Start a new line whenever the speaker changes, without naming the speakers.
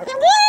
Ninguém.